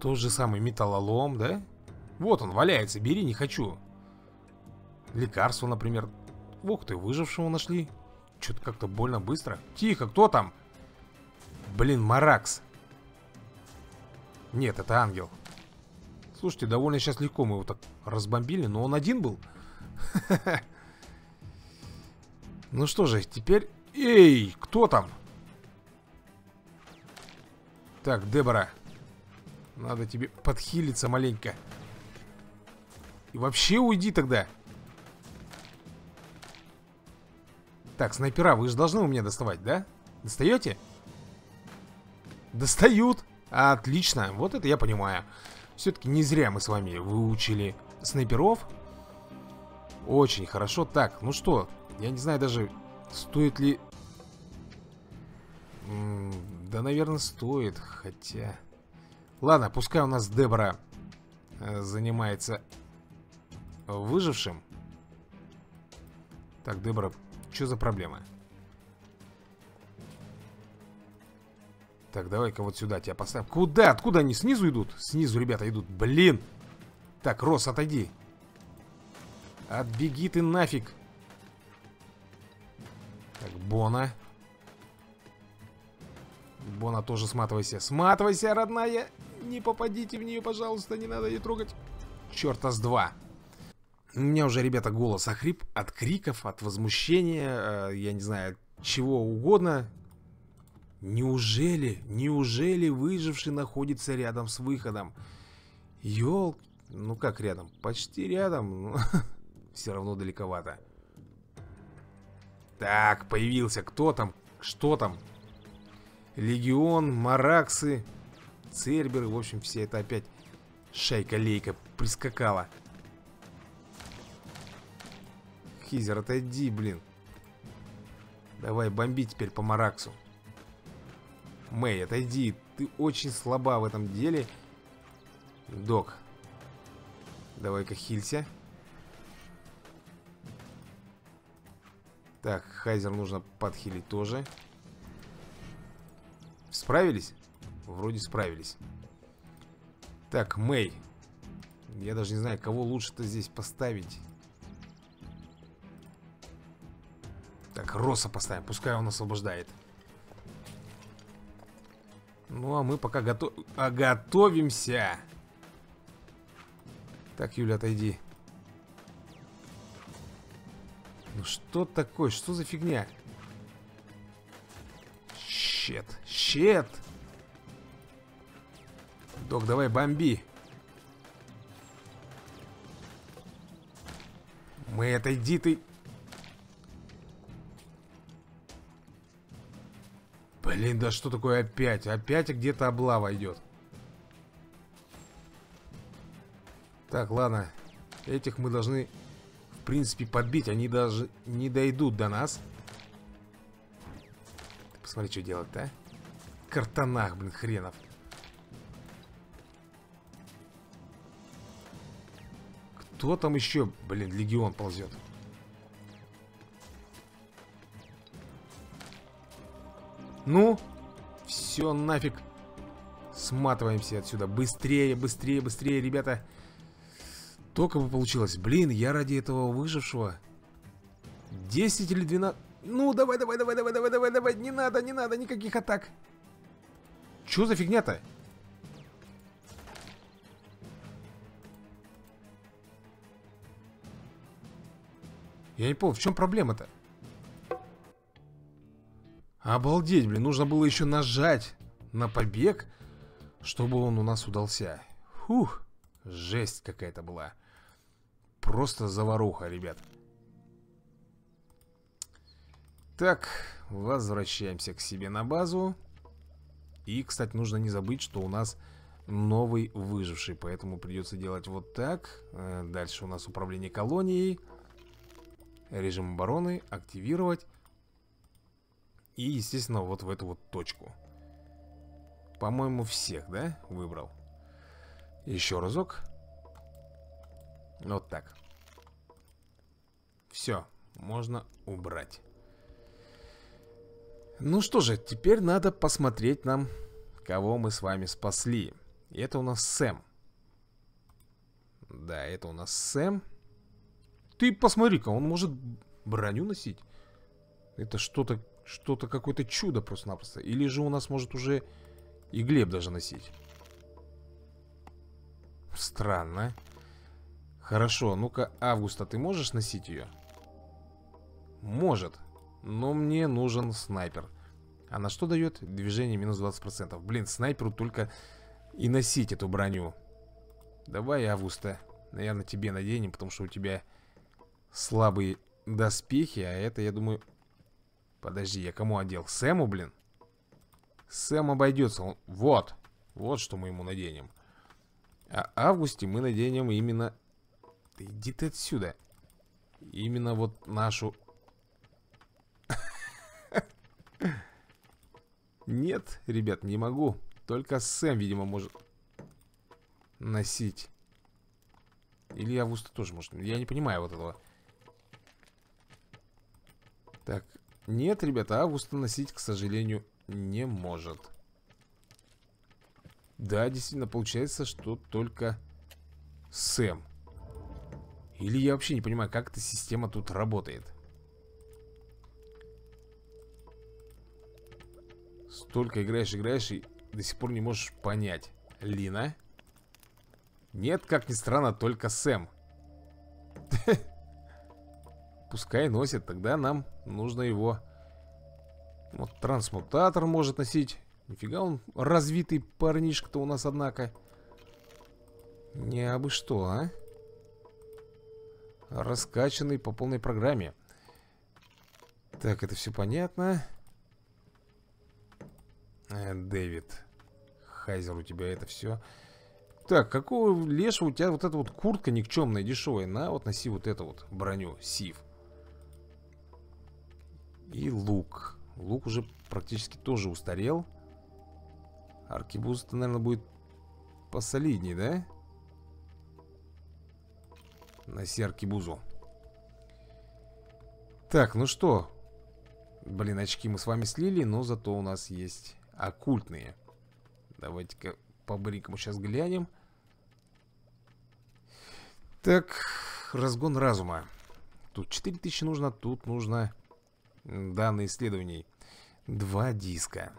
Тот же самый металлолом, да? Вот он валяется, бери, не хочу. Лекарство, например. Ух ты, выжившего нашли. Что-то как-то больно быстро. Тихо, кто там? Блин, Маракс. Нет, это ангел. Слушайте, довольно сейчас легко мы его так разбомбили, но он один был. *laughs* Ну что же, теперь... Эй, кто там? Так, Дебора. Надо тебе подхилиться маленько. И вообще уйди тогда. Так, снайпера, вы же должны у меня доставать, да? Достаете? Достают. Отлично, вот это я понимаю. Все-таки не зря мы с вами выучили снайперов. Очень хорошо. Так, ну что, я не знаю даже, стоит ли... М да, наверное, стоит, хотя... Ладно, пускай у нас Дебора э, занимается выжившим. Так, Дебра, что за проблема? Так, давай-ка вот сюда тебя поставим. Куда? Откуда они? Снизу идут? Снизу ребята идут. Блин! Так, Рос, отойди. Отбеги ты нафиг. Так, Бона. Бона тоже сматывайся. Сматывайся, родная! Не попадите в нее, пожалуйста, не надо ее трогать. Черта с два. У меня уже, ребята, голос охрип от криков, от возмущения, э, я не знаю, чего угодно. Неужели, неужели выживший находится рядом с выходом? Ёл... Ну как рядом? Почти рядом. *laughs* Все равно далековато. Так, появился. Кто там? Что там? Легион, Мараксы, Церберы. В общем, все это опять шайка-лейка прискакала. Хизер, отойди, блин. Давай, бомби теперь по Мараксу. Мэй, отойди. Ты очень слаба в этом деле. Док. Давай-ка хилься. Так, Хайзер нужно подхилить тоже. Справились? Вроде справились. Так, Мэй. Я даже не знаю, кого лучше-то здесь поставить. Так, Роса поставим, пускай он освобождает. Ну, а мы пока готов... а готовимся. Так, Юля, отойди. Ну что такое? Что за фигня? Щет. Щет. Док, давай бомби. Мы отойди ты. Блин, да что такое опять? Опять где-то облава идет. Так, ладно. Этих мы должны, в принципе, подбить. Они даже не дойдут до нас. Посмотри, что делать-то, а? Картонах, блин, хренов. Кто там еще, блин, легион ползет? Ну, все нафиг. Сматываемся отсюда. Быстрее, быстрее, быстрее, ребята. Только бы получилось. Блин, я ради этого выжившего. 10 или 12... Ну, давай, давай, давай, давай, давай, давай, давай. Не надо, не надо никаких атак. Что за фигня-то? Я не понял, в чем проблема-то? Обалдеть, блин, нужно было еще нажать на побег, чтобы он у нас удался. Фух, жесть какая-то была. Просто заваруха, ребят. Так, возвращаемся к себе на базу. И, кстати, нужно не забыть, что у нас новый выживший, поэтому придется делать вот так. Э, дальше у нас управление колонией. Режим обороны активировать. И, естественно, вот в эту вот точку. По-моему, всех, да, выбрал? Еще разок. Вот так. Все, можно убрать. Ну что же, теперь надо посмотреть нам Кого мы с вами спасли. И это у нас Сэм. Да, это у нас Сэм. Ты посмотри-ка, он может броню носить. Это что-то что-то, какое-то чудо просто-напросто. Или же у нас может уже и Глеб даже носить. Странно. Хорошо, ну-ка, Августа, ты можешь носить ее? Может. Но мне нужен снайпер. А на что дает? Движение минус 20%. Блин, снайперу только и носить эту броню. Давай, Августа. Наверное, тебе наденем, потому что у тебя слабые доспехи. А это, я думаю, Подожди, я кому одел? Сэму, блин? Сэм обойдется. Он... Вот. Вот что мы ему наденем. А Августе мы наденем именно... иди ты отсюда. Именно вот нашу... Нет, ребят, не могу. Только Сэм, видимо, может носить Или Августа тоже может. Я не понимаю вот этого. Так, нет, ребята, Августа носить, к сожалению, не может. Да, действительно, получается, что только Сэм. Или я вообще не понимаю, как эта система тут работает. Столько играешь, играешь и до сих пор не можешь понять. Лина? Нет, как ни странно, только Сэм. *laughs* Пускай носит, тогда нам нужно его... Вот трансмутатор может носить. Нифига он развитый парнишка-то у нас, однако. Не абы что, а? Раскачанный по полной программе. Так, это все понятно. Э, Дэвид. Хайзер, у тебя это все. Так, какого лешего у тебя вот эта вот куртка никчемная, дешевая? На, вот носи вот эту вот броню, сив. И лук. Лук уже практически тоже устарел. Аркибуз-то, наверное, будет посолиднее, да? Носи аркибузу. Так, ну что? Блин, очки мы с вами слили, но зато у нас есть оккультные. Давайте-ка по-быренькому сейчас глянем. Так, разгон разума. Тут 4000 нужно, тут нужно данные исследований. Два диска.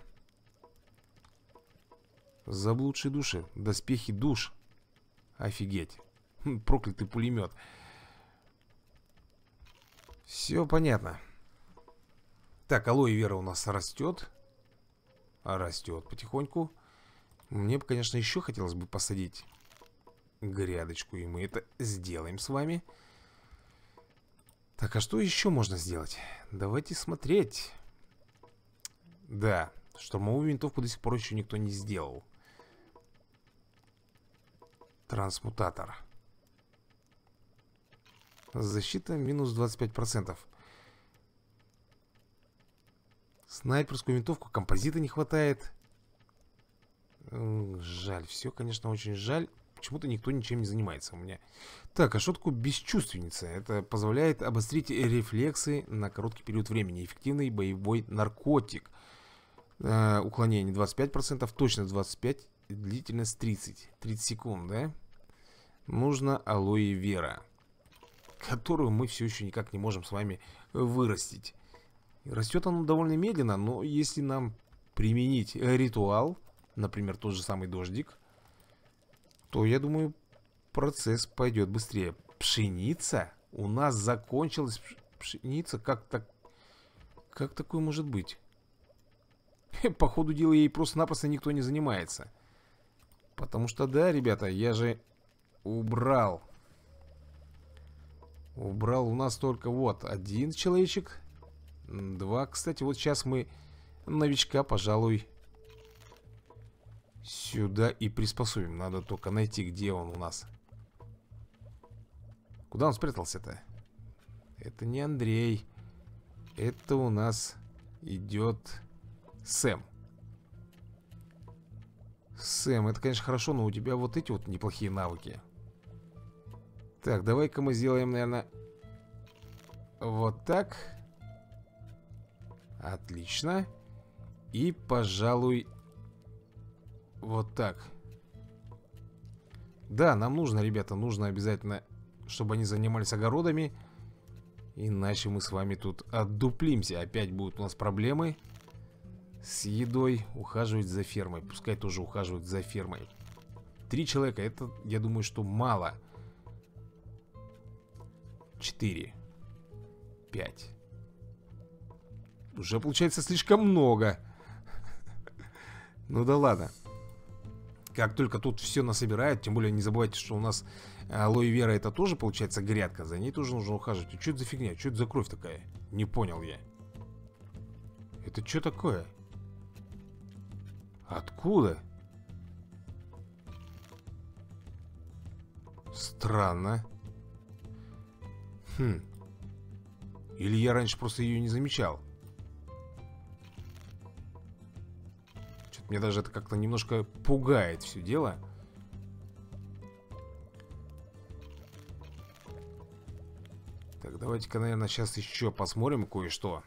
Заблудшие души, доспехи душ. Офигеть. Хм, проклятый пулемет. Все понятно. Так, алоэ вера у нас растет. Растет потихоньку. Мне бы, конечно, еще хотелось бы посадить грядочку, и мы это сделаем с вами. Так, а что еще можно сделать? Давайте смотреть. Да, штурмовую винтовку до сих пор еще никто не сделал. Трансмутатор. Защита минус 25%. Снайперскую винтовку композита не хватает. Жаль, все, конечно, очень жаль. Почему-то никто ничем не занимается у меня. Так, а что такое бесчувственница? Это позволяет обострить рефлексы на короткий период времени. Эффективный боевой наркотик. Э, уклонение 25%, точность 25%, длительность 30. 30 секунд, да? Нужно алоэ вера. Которую мы все еще никак не можем с вами вырастить. Растет оно довольно медленно, но если нам применить ритуал, например, тот же самый дождик, то, я думаю, процесс пойдет быстрее. Пшеница? У нас закончилась пшеница? Как так? Как такое может быть? *laughs* По ходу дела ей просто-напросто никто не занимается. Потому что, да, ребята, я же убрал. Убрал у нас только вот один человечек. Два. Кстати, вот сейчас мы новичка, пожалуй, Сюда и приспособим. Надо только найти, где он у нас. Куда он спрятался-то? Это не Андрей. Это у нас идет Сэм. Сэм, это, конечно, хорошо, но у тебя вот эти вот неплохие навыки. Так, давай-ка мы сделаем, наверное, вот так. Отлично. И, пожалуй, вот так. Да, нам нужно, ребята, нужно обязательно, чтобы они занимались огородами. Иначе мы с вами тут отдуплимся. Опять будут у нас проблемы с едой. Ухаживать за фермой. Пускай тоже ухаживают за фермой. Три человека, это, я думаю, что мало. Четыре. Пять. Уже получается слишком много. *laughs* Ну да ладно. Как только тут все насобирают, тем более не забывайте, что у нас алоэ вера это тоже получается грядка, за ней тоже нужно ухаживать. Что это за фигня? Что это за кровь такая? Не понял я. Это что такое? Откуда? Странно. Хм. Или я раньше просто ее не замечал. Мне даже это как-то немножко пугает все дело. Так, давайте-ка, наверное, сейчас еще посмотрим кое-что.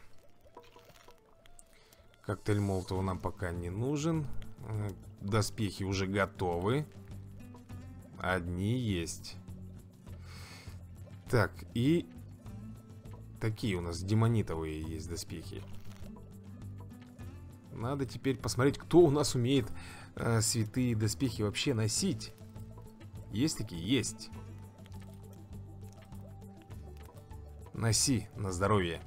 Коктейль Молотова нам пока не нужен. Э, доспехи уже готовы. Одни есть. Так, и такие у нас демонитовые есть доспехи. Надо теперь посмотреть, кто у нас умеет э, святые доспехи вообще носить. Есть такие? Есть. Носи на здоровье.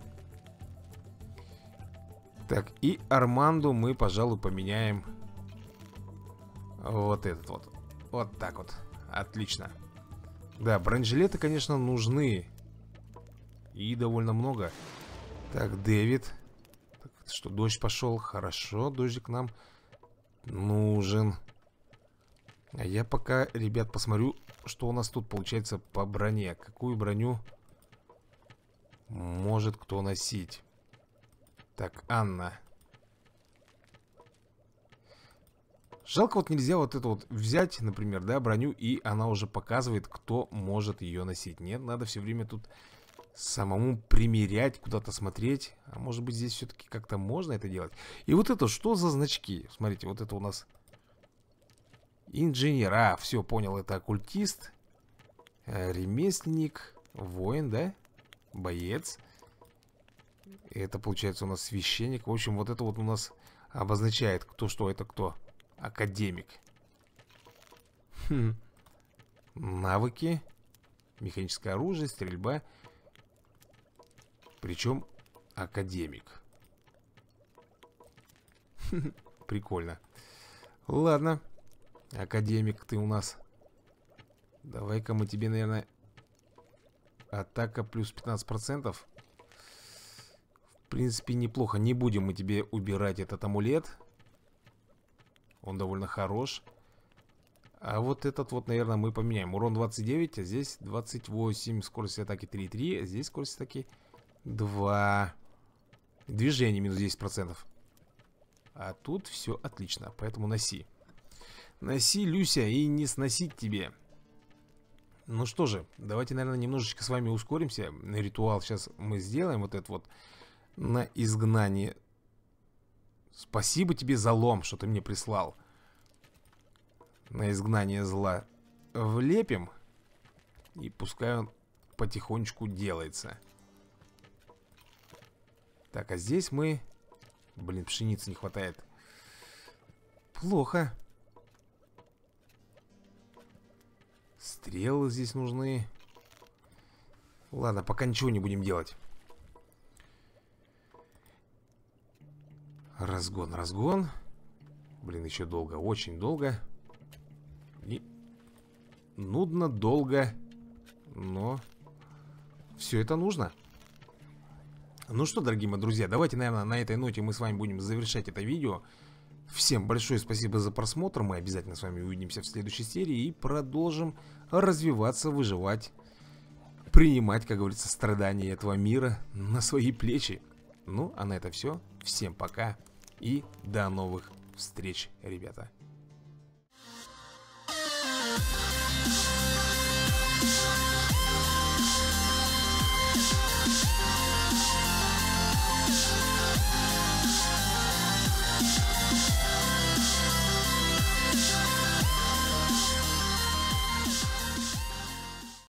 Так, и Арманду мы, пожалуй, поменяем Вот этот вот Вот так вот, отлично Да, бронежилеты, конечно, нужны И довольно много Так, Дэвид Что, дождь пошел? Хорошо, дождик нам нужен А я пока, ребят, посмотрю Что у нас тут получается по броне Какую броню может кто носить так, Анна. Жалко вот нельзя вот это вот взять, например, да, броню, и она уже показывает, кто может ее носить. Нет, надо все время тут самому примерять, куда-то смотреть. А может быть здесь все-таки как-то можно это делать. И вот это что за значки? Смотрите, вот это у нас инженер. А, все, понял, это оккультист, э, ремесленник, воин, да, боец. Это получается у нас священник. В общем, вот это вот у нас обозначает, кто что это кто. Академик. Хм. Навыки. Механическое оружие, стрельба. Причем академик. *laughs* Прикольно. Ладно. Академик ты у нас. Давай-ка мы тебе, наверное... Атака плюс 15% принципе, неплохо. Не будем мы тебе убирать этот амулет. Он довольно хорош. А вот этот вот, наверное, мы поменяем. Урон 29, а здесь 28. Скорость атаки 3,3. А здесь скорость атаки 2. Движение минус 10%. А тут все отлично. Поэтому носи. Носи, Люся, и не сносить тебе. Ну что же, давайте, наверное, немножечко с вами ускоримся. Ритуал сейчас мы сделаем. Вот этот вот на изгнание. Спасибо тебе за лом, что ты мне прислал. На изгнание зла влепим. И пускай он потихонечку делается. Так, а здесь мы... Блин, пшеницы не хватает. Плохо. Стрелы здесь нужны. Ладно, пока ничего не будем делать. Разгон, разгон. Блин, еще долго, очень долго. И нудно, долго. Но все это нужно. Ну что, дорогие мои друзья, давайте, наверное, на этой ноте мы с вами будем завершать это видео. Всем большое спасибо за просмотр. Мы обязательно с вами увидимся в следующей серии и продолжим развиваться, выживать, принимать, как говорится, страдания этого мира на свои плечи. Ну, а на это все. Всем пока. И до новых встреч, ребята.